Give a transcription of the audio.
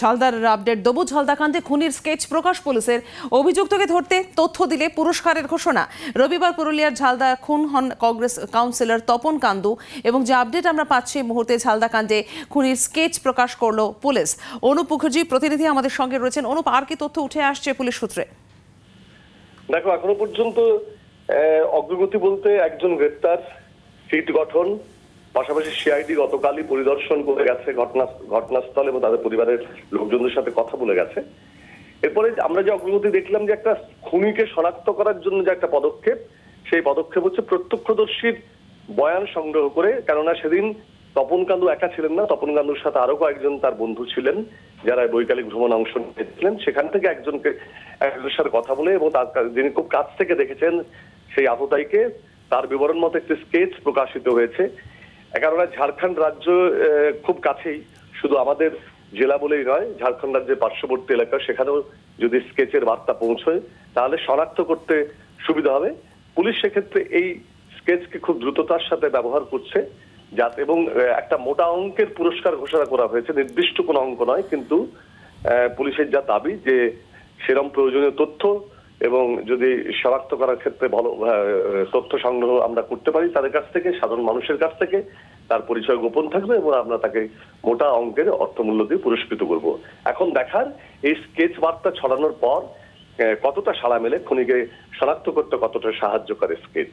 ঝালদার update. দেবো ঝালদাকান্দে খুনির sketch প্রকাশ পুলিশের। অভিযুক্তকে ধরতে তথ্য দিলে পুরস্কারের ঘোষণা। রবিবার পুরুলিয়ার ঝালদা খুন হন কংগ্রেস কাউন্সিলর তপন কান্দু এবং যে আপডেট আমরা পাচ্ছি এই মুহূর্তে ঝালদাকান্দে খুনির স্কেচ প্রকাশ করল পুলিশ। অনুপ মুখার্জি প্রতিনিধি আমাদের সঙ্গে রয়েছেন। অনুপ, আর কি তথ্য উঠে আসছে পুলিশ সূত্রে? দেখো, এখনও পর্যন্ত অগ্রগতি বলতে একজন গ্রেপ্তার, সিট গঠন পাশাপাশি সিআইডি গতকালই পরিদর্শন করে গেছে, ঘটনা ঘটনাস্থল এবং তাদের পরিবারের লোকজনদের সাথে কথা বলে গেছে। এরপরে আমরা যে অগ্রগতি দেখলাম যে একটা খুনিকে শনাক্ত করার জন্য যে একটা পদক্ষেপ, সেই পদক্ষেপ হচ্ছে প্রত্যক্ষদর্শীর বয়ান সংগ্রহ করে, কেননা সেদিন তপন কান্দু একা ছিলেন না, তপন কান্দুর সাথে আরও কয়েকজন তার বন্ধু ছিলেন, যারা বৈকালিক ভ্রমণ অংশ নিয়েছিলেন। সেখান থেকে একজনকে একজনের সাথে কথা বলে এবং তার যিনি খুব কাছ থেকে দেখেছেন সেই আততায়ীকে তার বিবরণ মতো একটি স্কেচ প্রকাশিত হয়েছে। কেননা ঝাড়খণ্ড রাজ্য খুব কাছেই। শুধু আমাদের জেলা বলেই নয়, ঝাড়খণ্ড রাজ্যের পার্শ্ববর্তী এলাকা, সেখানেও যদি স্কেচের বার্তা পৌঁছয়, তাহলে শনাক্ত করতে সুবিধা হবে। পুলিশ সেক্ষেত্রে এই স্কেচকে খুব দ্রুততার সাথে ব্যবহার করছে, যাতে এবং একটা মোটা অঙ্কের পুরস্কার ঘোষণা করা হয়েছে। নির্দিষ্ট কোনো অঙ্ক নয়, কিন্তু পুলিশের যা দাবি যে সেরম প্রয়োজনীয় তথ্য এবং যদি শনাক্ত করার ক্ষেত্রে ভালো তথ্য সংগ্রহ আমরা করতে পারি তাদের কাছ থেকে, সাধারণ মানুষের কাছ থেকে, তার পরিচয় গোপন থাকবে এবং আমরা তাকে মোটা অঙ্কের অর্থমূল্য দিয়ে পুরস্কৃত করব। এখন দেখার এই স্কেচ বার্তা ছড়ানোর পর কতটা সাড়া মেলে, খুনিকে শনাক্ত করতে কতটা সাহায্য করে স্কেচ